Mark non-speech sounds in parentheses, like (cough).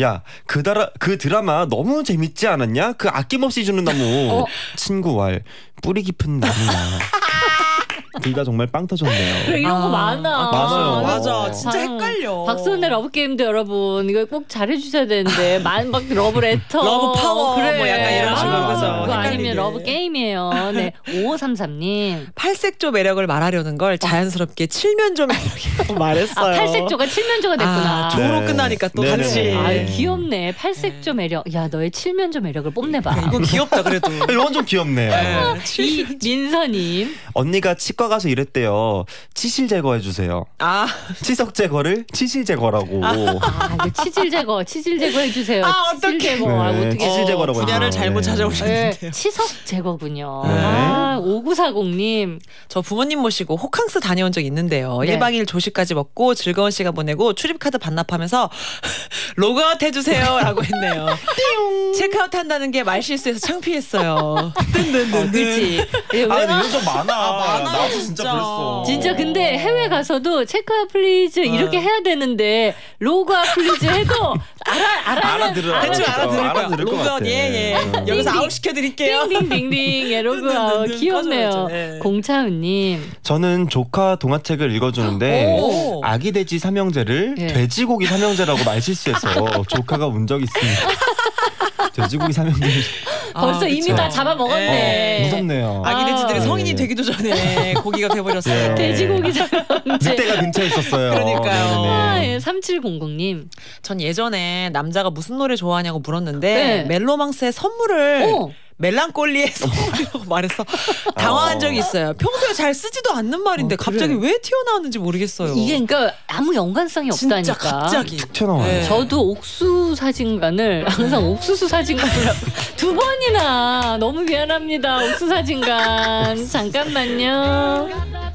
야, 그, 드라, 그 드라마 너무 재밌지 않았냐? 그 아낌없이 주는 나무. 어? 친구 왈, 뿌리 깊은 나무야. (laughs) 둘 다 정말 빵 터졌네요. (laughs) 이런 거 아, 많아. 많아요. 맞아. 어. 진짜 헷갈려. 박소현의 러브 게임도 여러분 이거 꼭 잘해주셔야 되는데 (laughs) 만막 러브 레터 러브 파워 그래. 뭐 약간 이런 식으로 아. 그거 아니면 헷갈리게. 러브 게임이에요 네 (laughs) 5533님 팔색조 매력을 말하려는 걸 자연스럽게 칠면조 매력이라고 아 말했어요. 팔색조가 칠면조가 됐구나 아, 조로 네. 끝나니까 또 네네네. 같이. 아 귀엽네 팔색조 매력 야 너의 칠면조 매력을 뽐내봐 이거 귀엽다 그래도. 이건 좀 귀엽네요. 네, 칠- 이민서님 언니가 치과 가서 이랬대요. 치실 제거해 주세요. 아, 치석 제거를 치실 제거라고. 아 이거 치질 제거 치질 제거 해주세요 아, 치질 어떡해. 제거 아, 네, 어떻게 치질 제거라고 분야를. 잘못 네. 네, 찾아오셨는데요. 치석 제거군요. 네. 아, 5940님. 저 부모님 모시고 호캉스 다녀온 적 있는데요. 네. 1박 2일 조식까지 먹고 즐거운 시간 보내고 출입카드 반납하면서 (laughs) 로그아웃 해주세요 라고 했네요. 체크아웃 한다는 게 말실수해서 창피했어요. 어, (laughs) 그치. 예, 아, 왜- 근데 이건 좀 많아. 많아요, 나도 진짜 진짜. 그랬어. 진짜 근데 해외 가서도 체크아웃 please 이렇게 해야 되는데 로그아웃 please 해도 알아 알아 알아들어. 대충. 알아들을 거야. 로그아웃. 예예. 어. 여기서. 아웃 시켜드릴게요. 띵띵띵띵 예 로그아웃 뜬뜬뜬뜬 귀엽네요. 예. 공차은님. 저는 조카 동화책을 읽어주는데 오. 아기 돼지 삼형제를 예. 돼지고기 삼형제라고 말실수해서 조카가 운 적이 있습니다. (laughs) 돼지고기 삼형제 벌써 아, 이미. 다 잡아먹었네. 예. 무섭네요. 아기 돼지들이 아. 성인이 네. 되기도 전에 (laughs) 고기가 돼버렸어요. 예. 돼지고기 잡아먹제. 늑대가 근처에 있었어요. 그러니까요. 아, 네네네. 예, 3700님. 전 예전에 남자가 무슨 노래 좋아하냐고 물었는데 네. 멜로망스의 선물을 어. 멜랑콜리의 선물이라고 말해서 (laughs) 당황한 어. 적이 있어요. 평소에 잘 쓰지도 않는 말인데 어, 그래. 갑자기 왜 튀어나왔는지 모르겠어요. 이게 그러니까 아무 연관성이 없다니까. 진짜 갑자기 툭 튀어나와요. 네. 저도 옥수 사진관을 항상 옥수수 사진관이라고 (laughs) 두 번이나 너무 미안합니다. 옥수 사진관 잠깐만요.